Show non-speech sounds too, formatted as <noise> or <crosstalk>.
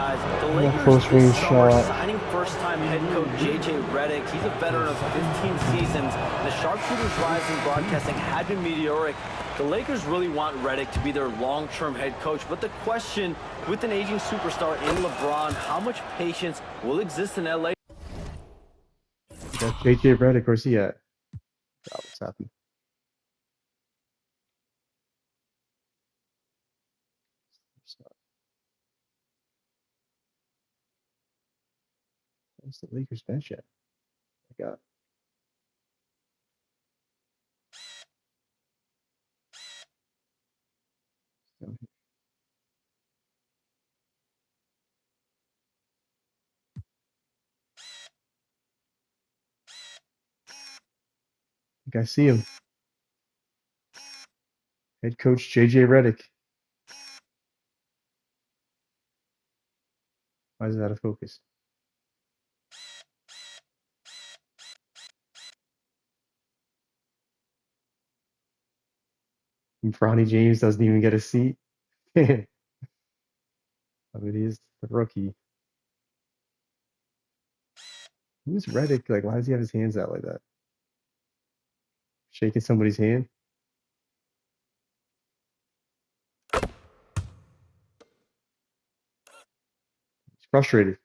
guys. The Lakers close range shot. signing first-time head coach J.J. Redick. He's a veteran of 15 seasons. The Sharpshooters' rise in broadcasting had been meteoric. The Lakers really want Redick to be their long-term head coach, but the question, with an aging superstar in LeBron, how much patience will exist in L.A.? That's JJ Redick. Where's he at? Oh, what's happening? Where's the Lakers bench at? I got. Think I see him. Head coach JJ Redick. Why is that out of focus? And Bronny James doesn't even get a seat. <laughs> I mean, he's the rookie. Who's Redick? Like, why does he have his hands out like that? Shaking somebody's hand? He's frustrated.